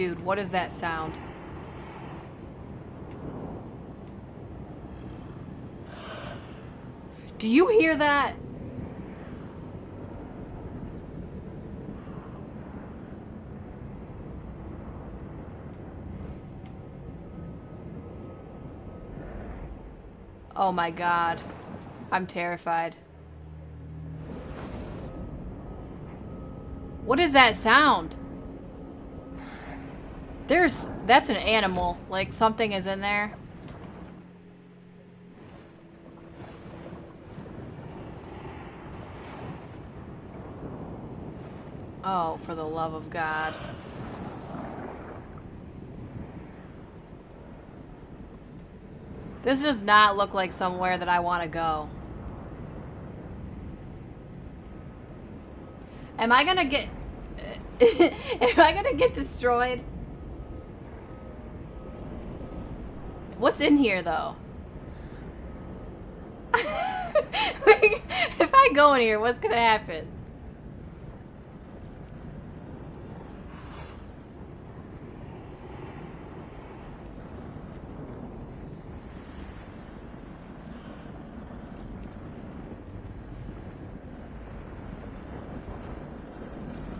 Dude, what is that sound? Do you hear that? Oh my god. I'm terrified. What is that sound? There's... That's an animal. Like, something is in there. Oh, for the love of God. This does not look like somewhere that I want to go. Am I gonna get... Am I gonna get destroyed? What's in here, though? like, if I go in here, what's gonna happen?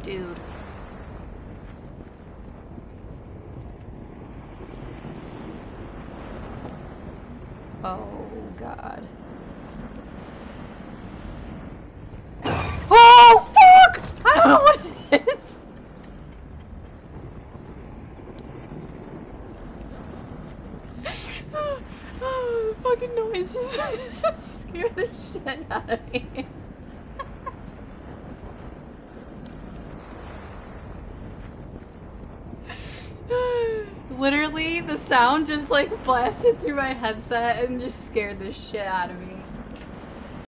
Dude. Oh, God. Oh, fuck! I don't know what it is. oh, the fucking noise just scared the shit out of me. Literally, the sound just like blasted through my headset and just scared the shit out of me.